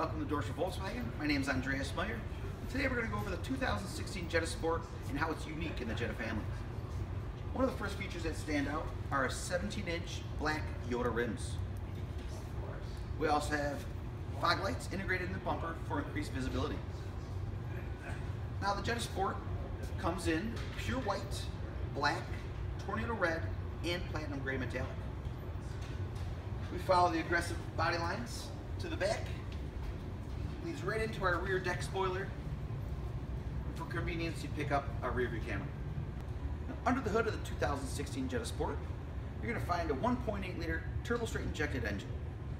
Welcome to Dorschel Volkswagen. My name is Andreas Meyer. Today we're going to go over the 2016 Jetta Sport and how it's unique in the Jetta family. One of the first features that stand out are 17-inch black Joda rims. We also have fog lights integrated in the bumper for increased visibility. Now the Jetta Sport comes in pure white, black, tornado red, and platinum gray metallic. We follow the aggressive body lines to the back, right into our rear deck spoiler. For convenience, you pick up a rear view camera. Under the hood of the 2016 Jetta Sport, you're going to find a 1.8 liter turbo straight injected engine,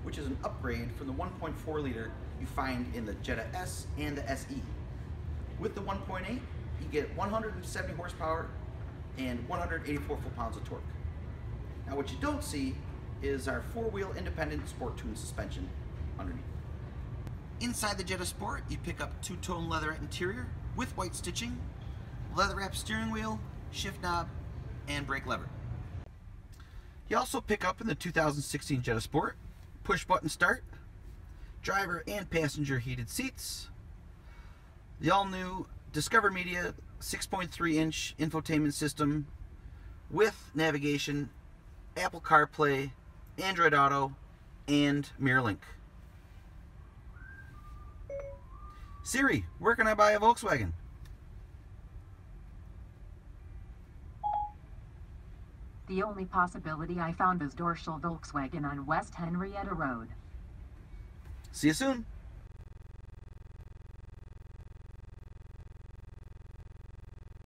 which is an upgrade from the 1.4 liter you find in the Jetta S and the SE. With the 1.8, you get 170 horsepower and 184 foot-pounds of torque. Now what you don't see is our four-wheel independent sport tune suspension underneath. Inside the Jetta Sport, you pick up two-tone leatherette interior with white stitching, leather wrap steering wheel, shift knob, and brake lever. You also pick up in the 2016 Jetta Sport, push button start, driver and passenger heated seats, the all-new Discover Media 6.3 inch infotainment system with navigation, Apple CarPlay, Android Auto, and MirrorLink. Siri, where can I buy a Volkswagen? The only possibility I found is Dorschel Volkswagen on West Henrietta Road. See you soon.